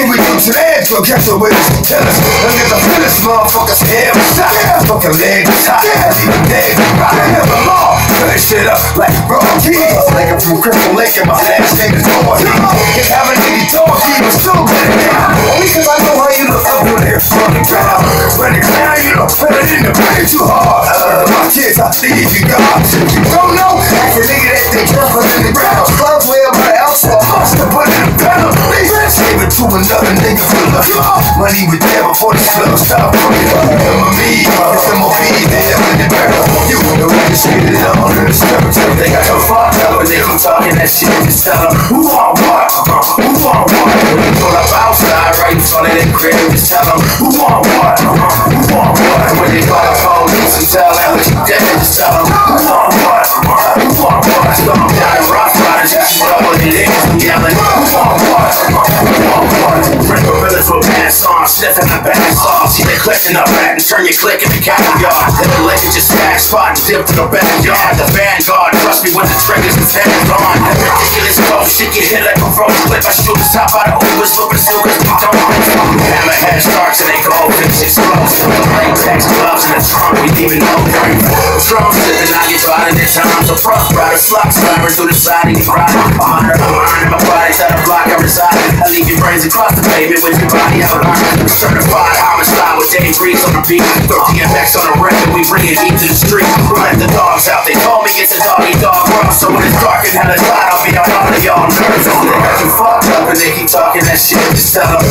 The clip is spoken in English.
legs will catch the witness. Tell us, look at the finish, motherfuckers. Head was shot. Fucking leg was hot. Leave legs right. Never the law. Finish shit up like raw keys. Like I'm from Crystal Lake and my last name is Dorothy. If having any dog, he was still good. Only cause I know how you look up when they're the ground. When it's down, you don't put it in the brain too hard. Uh, my kids, I leave Save it to another nigga for the money was there before the club stopped. Remember me, it's MOB, up in the barrel. You know we just get it on in the stomach. They got your fucked up and they keep talking that shit. Just tell them who want what, who want what. Pull up outside right in front of their crib, just tell them turn your click in the yard. Then the liquor just smack spot and dip to the backyard. The vanguard, trust me when the triggers and hands on. That ridiculous cold shit get hit like a road clip. I shoot the top out of Ubers, looking sugar, we don't Hammerhead starts and they go, finish explosive. Latex gloves in the trunk, we leaving no brain. Drums sitting, I get in the time. So front rider, slugs firing through the side of your ride. A hundred of mine, my body's at a block I reside. I leave your brains across the pavement with your body outlined. Certified homicide with Dave Reese on the beat. Throw DMX on the record, we bring it heat to the street. Let the dogs out, they call me it's a doggy dog world. So when it's dark and hella light, I'll be on all of y'all nerves. They got you fucked up and they keep talking that shit. Just tell them